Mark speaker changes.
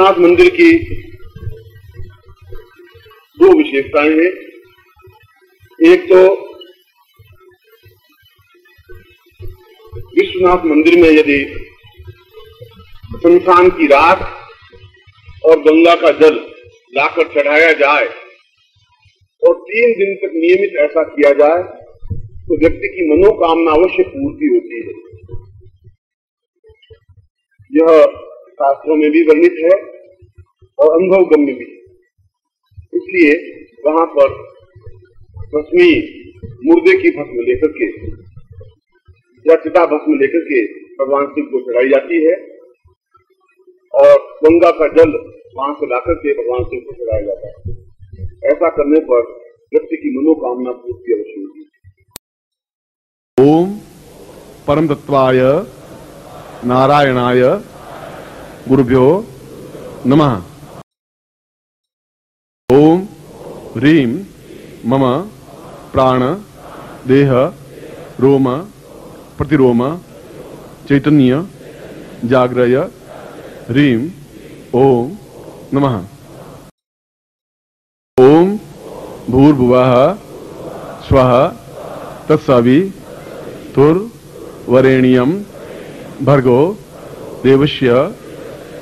Speaker 1: विश्वनाथ मंदिर की दो विशेषताएँ हैं। एक तो विश्वनाथ मंदिर में यदि शमशान की राख और गंगा का जल लाकर चढ़ाया जाए और तीन दिन तक नियमित ऐसा किया जाए तो व्यक्ति की मनोकामना अवश्य पूर्ति होती है। यह शास्त्रों में भी वर्णित है और अनुभव गम्य भी। इसलिए वहाँ पर रश्मि मुर्दे की भस्म लेकर के या चिता भस्म लेकर के भगवान शिव को चढ़ाई जाती है और गंगा का जल वहाँ से लाकर के भगवान शिव को चढ़ाया जाता है। ऐसा करने पर व्यक्ति की मनोकामना पूर्ति अवश्य होगी
Speaker 2: ओम परम तत्वाय नारायणाय गुरुभ्यो नमः। ओम ह्रीम मम प्राण, देह, रोम, प्रतिरोम, चैतन्य, जाग्रय ह्रीम ओम नमः। ओम भूर्भुवः, स्वः तत्सवितुर्वरेण्यं भर्गो, देवस्य